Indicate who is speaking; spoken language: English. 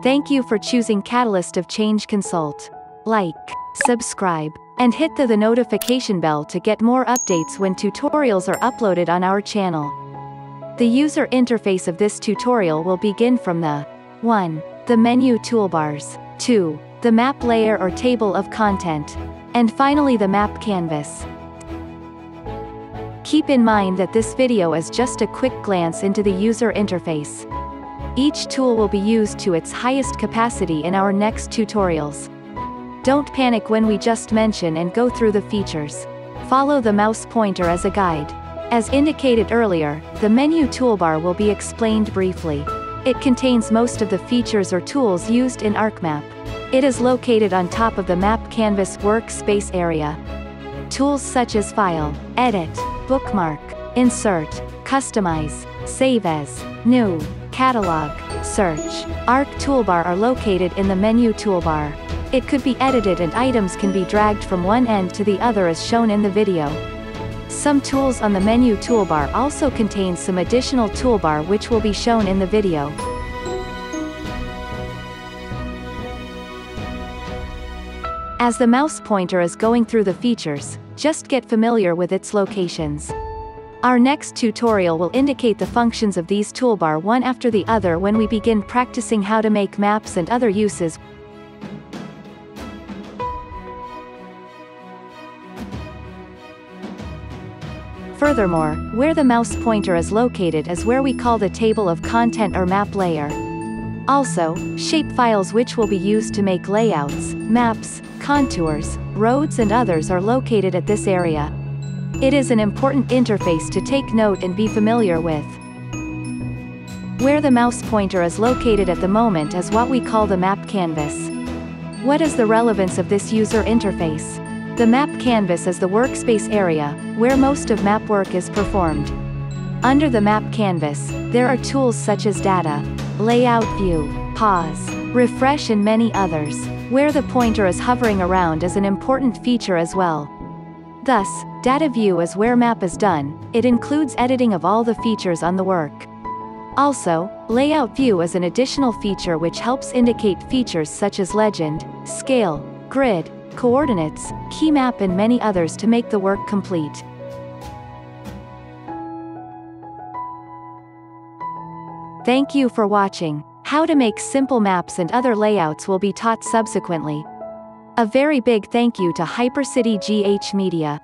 Speaker 1: Thank you for choosing Catalyst of Change Konsult. Like, subscribe, and hit the, the notification bell to get more updates when tutorials are uploaded on our channel. The user interface of this tutorial will begin from the 1. The menu toolbars, 2. The map layer or table of content, and finally the map canvas. Keep in mind that this video is just a quick glance into the user interface. Each tool will be used to its highest capacity in our next tutorials. Don't panic when we just mention and go through the features. Follow the mouse pointer as a guide. As indicated earlier, the menu toolbar will be explained briefly. It contains most of the features or tools used in ArcMap. It is located on top of the Map Canvas workspace area. Tools such as File, Edit, Bookmark, Insert, Customize, Save as, New, Catalog, Search, Arc toolbar are located in the menu toolbar. It could be edited and items can be dragged from one end to the other as shown in the video. Some tools on the menu toolbar also contain some additional toolbar which will be shown in the video. As the mouse pointer is going through the features, just get familiar with its locations. Our next tutorial will indicate the functions of these toolbar one after the other when we begin practicing how to make maps and other uses. Furthermore, where the mouse pointer is located is where we call the table of content or map layer. Also, shape files which will be used to make layouts, maps, contours, roads and others are located at this area. It is an important interface to take note and be familiar with. Where the mouse pointer is located at the moment is what we call the map canvas. What is the relevance of this user interface? The map canvas is the workspace area, where most of map work is performed. Under the map canvas, there are tools such as data, layout view, pause, refresh and many others. Where the pointer is hovering around is an important feature as well. Thus, Data View is where map is done, it includes editing of all the features on the work. Also, Layout View is an additional feature which helps indicate features such as legend, scale, grid, coordinates, key map and many others to make the work complete. Thank you for watching. How to make simple maps and other layouts will be taught subsequently. A very big thank you to Hypercity GH Media.